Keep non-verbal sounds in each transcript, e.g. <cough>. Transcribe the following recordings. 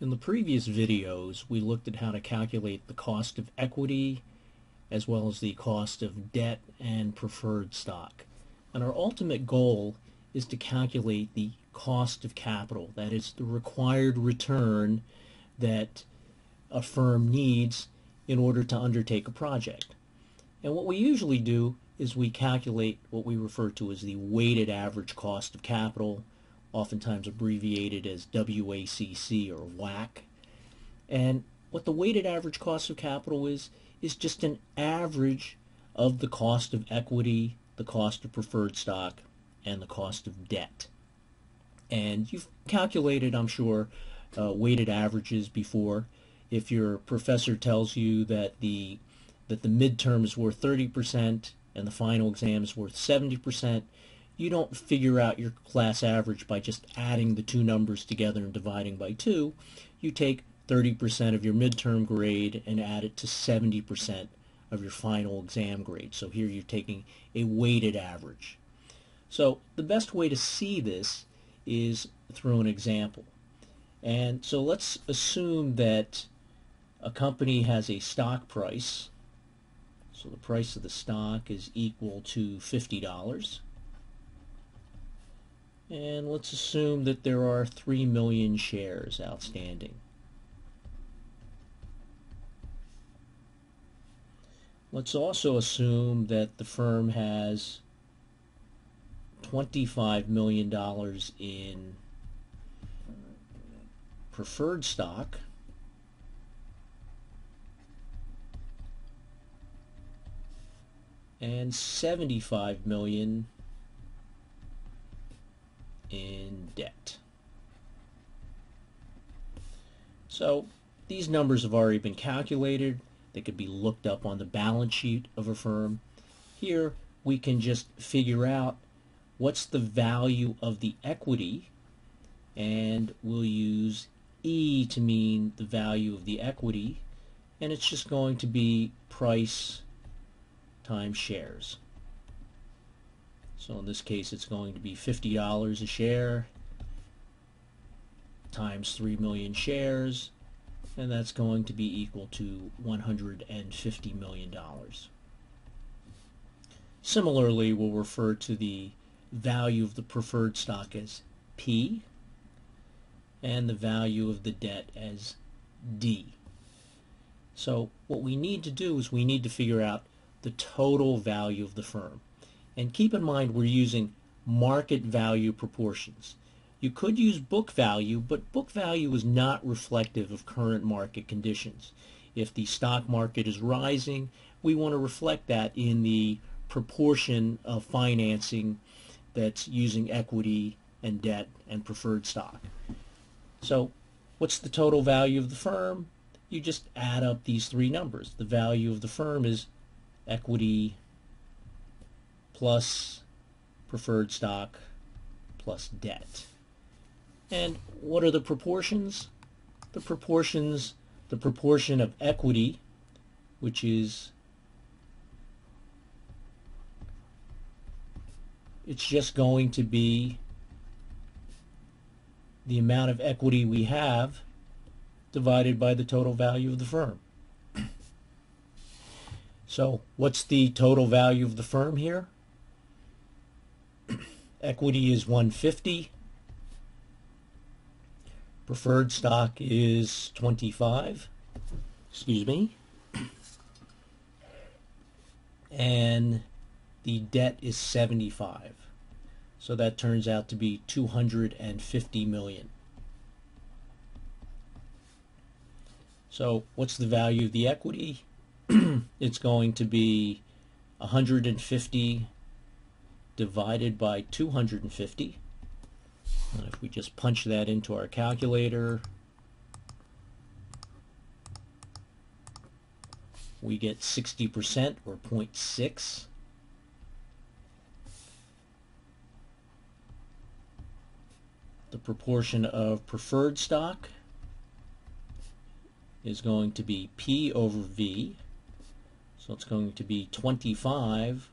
In the previous videos, we looked at how to calculate the cost of equity as well as the cost of debt and preferred stock. And our ultimate goal is to calculate the cost of capital, that is the required return that a firm needs in order to undertake a project. And what we usually do is we calculate what we refer to as the weighted average cost of capital, oftentimes abbreviated as WACC or WAC. And what the weighted average cost of capital is, is just an average of the cost of equity, the cost of preferred stock, and the cost of debt. And you've calculated, I'm sure, uh, weighted averages before. If your professor tells you that the that the midterm is worth 30% and the final exam is worth 70%, you don't figure out your class average by just adding the two numbers together and dividing by 2. You take 30% of your midterm grade and add it to 70% of your final exam grade. So here you're taking a weighted average. So the best way to see this is through an example. And so let's assume that a company has a stock price. So the price of the stock is equal to $50. And let's assume that there are 3 million shares outstanding. Let's also assume that the firm has $25 million in preferred stock. and 75 million in debt. So these numbers have already been calculated. They could be looked up on the balance sheet of a firm. Here we can just figure out what's the value of the equity and we'll use E to mean the value of the equity and it's just going to be price times shares. So in this case it's going to be $50 a share times 3 million shares and that's going to be equal to $150 million. Similarly, we'll refer to the value of the preferred stock as P and the value of the debt as D. So what we need to do is we need to figure out the total value of the firm. And keep in mind we're using market value proportions. You could use book value, but book value is not reflective of current market conditions. If the stock market is rising, we want to reflect that in the proportion of financing that's using equity and debt and preferred stock. So what's the total value of the firm? You just add up these three numbers. The value of the firm is equity plus preferred stock plus debt. And what are the proportions? The proportions, the proportion of equity, which is, it's just going to be the amount of equity we have divided by the total value of the firm. <clears throat> So what's the total value of the firm here? Equity is 150 Preferred stock is 25. Excuse me. And the debt is 75. So that turns out to be 250 million. So what's the value of the equity? <clears throat> it's going to be 150 divided by 250 and if we just punch that into our calculator, we get 60% or 0.6. The proportion of preferred stock is going to be P over V. So it's going to be 25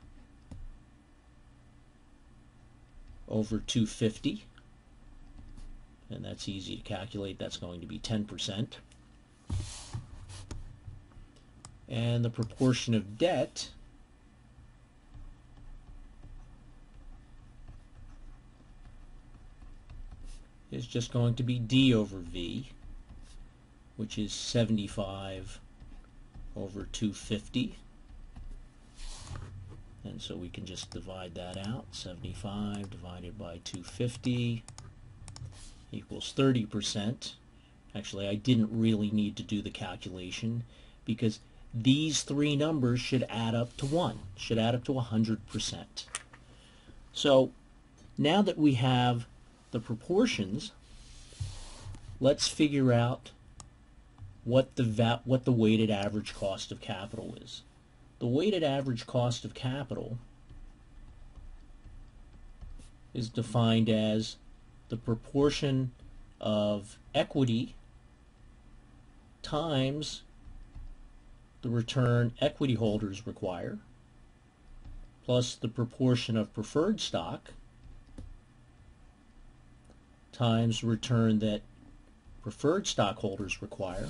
over 250. and that's easy to calculate. That's going to be 10%. And the proportion of debt is just going to be D over V, which is 75 over 250. And so we can just divide that out. 75 divided by 250 equals 30%. Actually, I didn't really need to do the calculation because these three numbers should add up to 1, should add up to 100%. So now that we have the proportions, let's figure out what the what the weighted average cost of capital is. The weighted average cost of capital is defined as the proportion of equity times the return equity holders require plus the proportion of preferred stock times return that preferred stockholders require.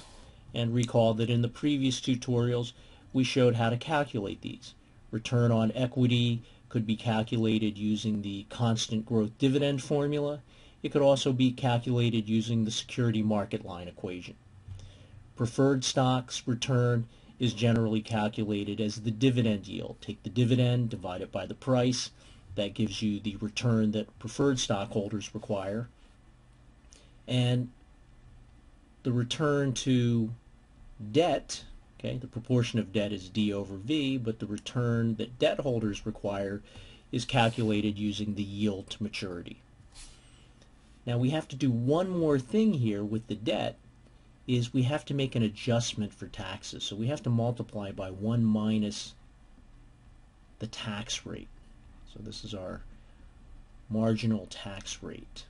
And recall that in the previous tutorials, we showed how to calculate these. Return on equity could be calculated using the constant growth dividend formula. It could also be calculated using the security market line equation. Preferred stocks return is generally calculated as the dividend yield. Take the dividend, divide it by the price. That gives you the return that preferred stockholders require and the return to debt, okay, the proportion of debt is D over V, but the return that debt holders require is calculated using the yield to maturity. Now we have to do one more thing here with the debt is we have to make an adjustment for taxes. So we have to multiply by 1 minus the tax rate. So this is our marginal tax rate.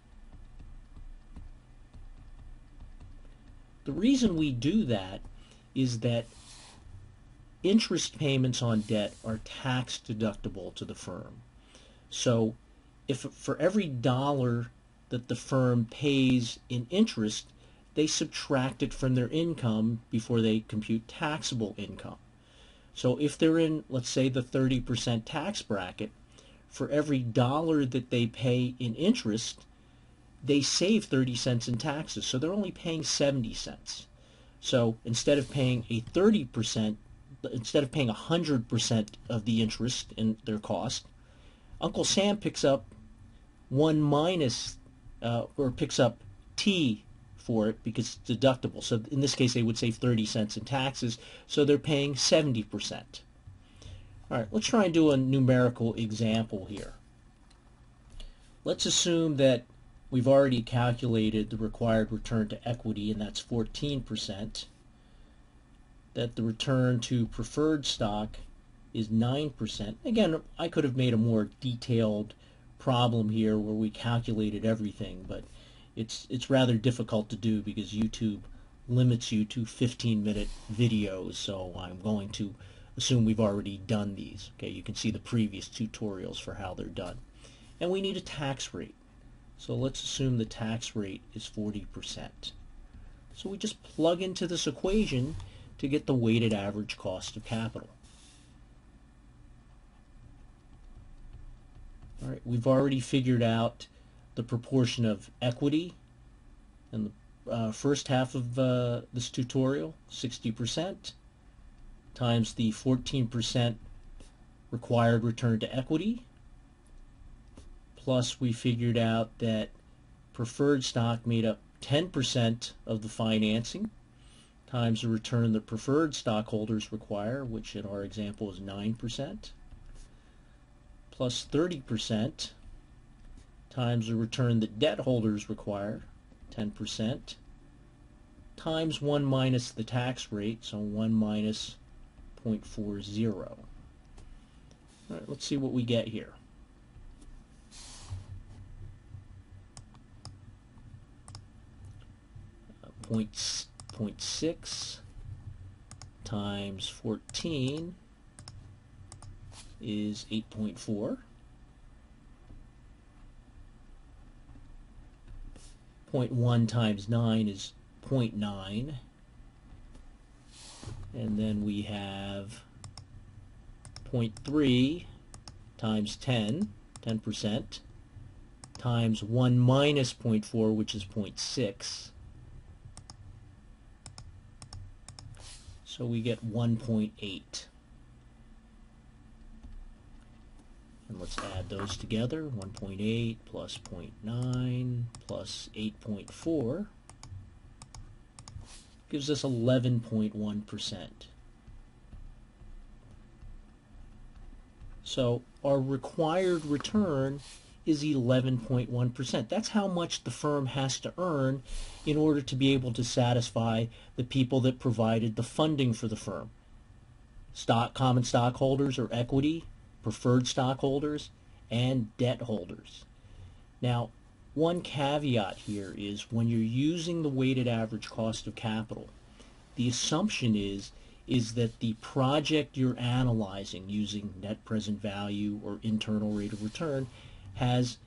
The reason we do that is that interest payments on debt are tax deductible to the firm. So if for every dollar that the firm pays in interest, they subtract it from their income before they compute taxable income. So if they're in, let's say, the 30% tax bracket, for every dollar that they pay in interest, they save 30 cents in taxes, so they're only paying 70 cents. So instead of paying a 30%, instead of paying 100% of the interest in their cost, Uncle Sam picks up 1 minus, uh, or picks up T for it because it's deductible. So in this case, they would save 30 cents in taxes, so they're paying 70%. All right, let's try and do a numerical example here. Let's assume that We've already calculated the required return to equity, and that's 14%. That the return to preferred stock is 9%. Again, I could have made a more detailed problem here where we calculated everything, but it's it's rather difficult to do because YouTube limits you to 15 minute videos, so I'm going to assume we've already done these. Okay, you can see the previous tutorials for how they're done. And we need a tax rate. So let's assume the tax rate is 40%. So we just plug into this equation to get the weighted average cost of capital. All right, we've already figured out the proportion of equity in the uh, first half of uh, this tutorial, 60%, times the 14% required return to equity, Plus, we figured out that preferred stock made up 10% of the financing times the return the preferred stockholders require, which in our example is 9%, plus 30% times the return that debt holders require, 10%, times 1 minus the tax rate, so 1 minus 0.40. All right, let's see what we get here. Point, point 0.6 times 14 is 8.4. 0.1 times 9 is 0.9. And then we have 0.3 times 10, 10%, times 1 minus 0.4, which is 0.6. So we get 1.8. And let's add those together. 1.8 plus 0.9 plus 8.4 gives us 11.1%. So our required return is 11.1%. That's how much the firm has to earn in order to be able to satisfy the people that provided the funding for the firm. Stock, common stockholders or equity, preferred stockholders, and debt holders. Now, one caveat here is when you're using the weighted average cost of capital, the assumption is is that the project you're analyzing using net present value or internal rate of return has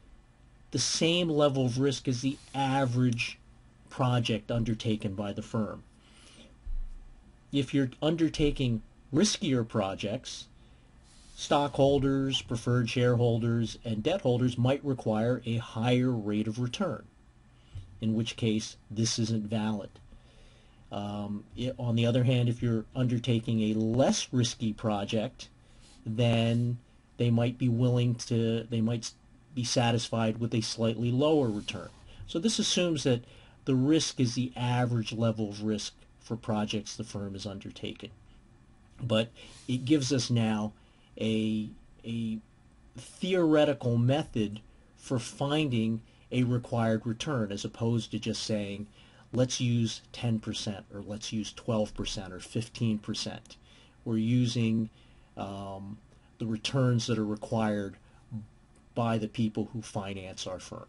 the same level of risk as the average project undertaken by the firm. If you're undertaking riskier projects, stockholders, preferred shareholders, and debt holders might require a higher rate of return, in which case this isn't valid. Um, it, on the other hand, if you're undertaking a less risky project, then they might be willing to, they might be satisfied with a slightly lower return. So this assumes that the risk is the average level of risk for projects the firm is undertaking. But it gives us now a, a theoretical method for finding a required return as opposed to just saying, let's use 10% or let's use 12% or 15%. We're using um, the returns that are required by the people who finance our firm.